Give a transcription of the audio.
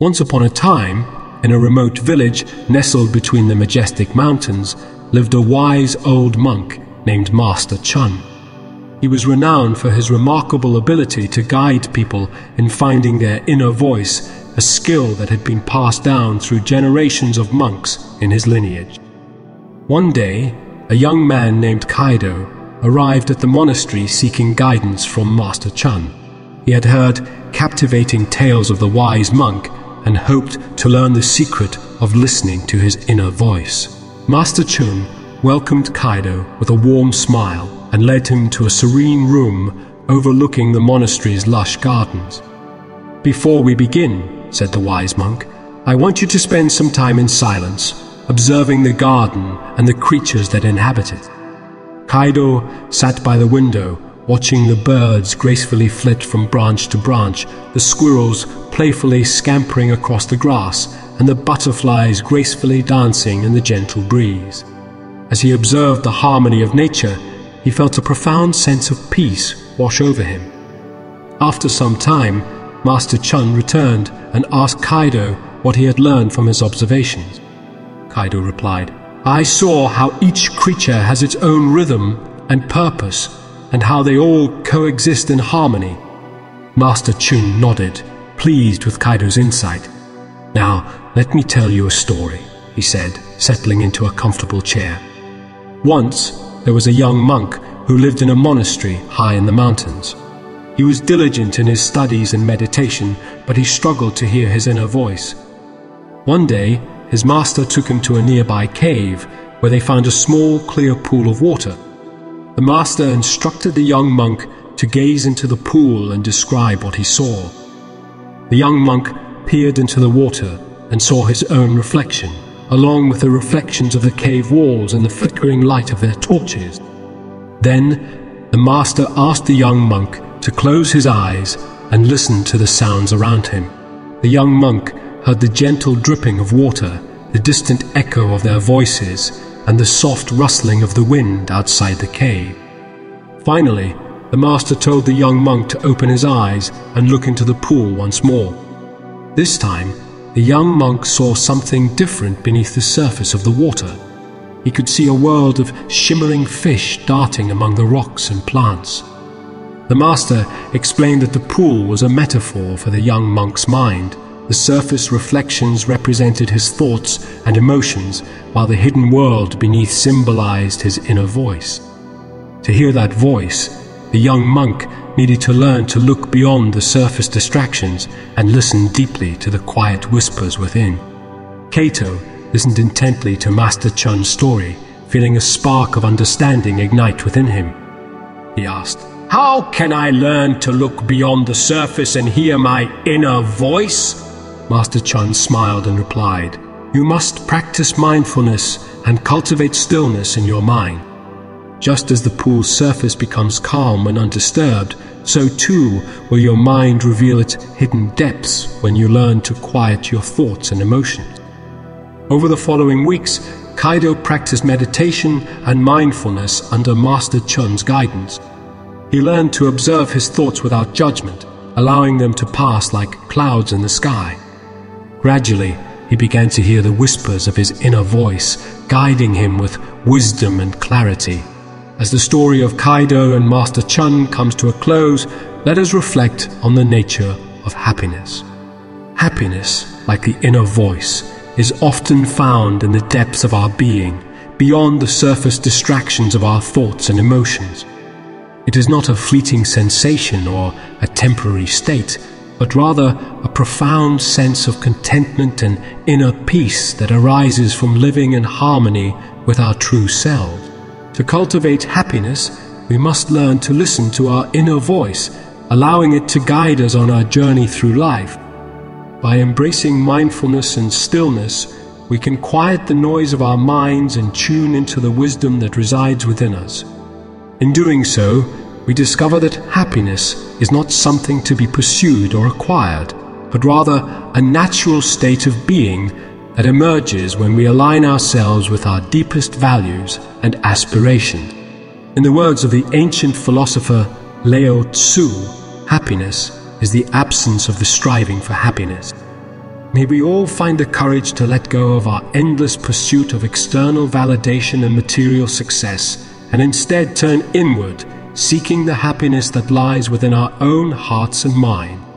Once upon a time, in a remote village nestled between the majestic mountains, lived a wise old monk named Master Chun. He was renowned for his remarkable ability to guide people in finding their inner voice, a skill that had been passed down through generations of monks in his lineage. One day, a young man named Kaido arrived at the monastery seeking guidance from Master Chun. He had heard captivating tales of the wise monk and hoped to learn the secret of listening to his inner voice. Master Chun welcomed Kaido with a warm smile and led him to a serene room overlooking the monastery's lush gardens. Before we begin, said the wise monk, I want you to spend some time in silence, observing the garden and the creatures that inhabit it. Kaido sat by the window, watching the birds gracefully flit from branch to branch, the squirrels playfully scampering across the grass, and the butterflies gracefully dancing in the gentle breeze. As he observed the harmony of nature, he felt a profound sense of peace wash over him. After some time, Master Chun returned and asked Kaido what he had learned from his observations. Kaido replied, I saw how each creature has its own rhythm and purpose, and how they all coexist in harmony. Master Chun nodded, pleased with Kaido's insight. Now, let me tell you a story, he said, settling into a comfortable chair. Once, there was a young monk who lived in a monastery high in the mountains. He was diligent in his studies and meditation, but he struggled to hear his inner voice. One day, his master took him to a nearby cave where they found a small, clear pool of water. The master instructed the young monk to gaze into the pool and describe what he saw. The young monk peered into the water and saw his own reflection, along with the reflections of the cave walls and the flickering light of their torches. Then the master asked the young monk to close his eyes and listen to the sounds around him. The young monk heard the gentle dripping of water, the distant echo of their voices, and the soft rustling of the wind outside the cave. Finally, the master told the young monk to open his eyes and look into the pool once more. This time, the young monk saw something different beneath the surface of the water. He could see a world of shimmering fish darting among the rocks and plants. The master explained that the pool was a metaphor for the young monk's mind the surface reflections represented his thoughts and emotions, while the hidden world beneath symbolized his inner voice. To hear that voice, the young monk needed to learn to look beyond the surface distractions and listen deeply to the quiet whispers within. Kaido listened intently to Master Chun's story, feeling a spark of understanding ignite within him. He asked, How can I learn to look beyond the surface and hear my inner voice? Master Chun smiled and replied, You must practice mindfulness and cultivate stillness in your mind. Just as the pool's surface becomes calm and undisturbed, so too will your mind reveal its hidden depths when you learn to quiet your thoughts and emotions. Over the following weeks, Kaido practiced meditation and mindfulness under Master Chun's guidance. He learned to observe his thoughts without judgment, allowing them to pass like clouds in the sky. Gradually, he began to hear the whispers of his inner voice, guiding him with wisdom and clarity. As the story of Kaido and Master Chun comes to a close, let us reflect on the nature of happiness. Happiness, like the inner voice, is often found in the depths of our being, beyond the surface distractions of our thoughts and emotions. It is not a fleeting sensation or a temporary state, but rather a profound sense of contentment and inner peace that arises from living in harmony with our true selves. To cultivate happiness, we must learn to listen to our inner voice, allowing it to guide us on our journey through life. By embracing mindfulness and stillness, we can quiet the noise of our minds and tune into the wisdom that resides within us. In doing so, we discover that happiness is not something to be pursued or acquired, but rather a natural state of being that emerges when we align ourselves with our deepest values and aspirations. In the words of the ancient philosopher Lao Tzu, happiness is the absence of the striving for happiness. May we all find the courage to let go of our endless pursuit of external validation and material success, and instead turn inward seeking the happiness that lies within our own hearts and minds.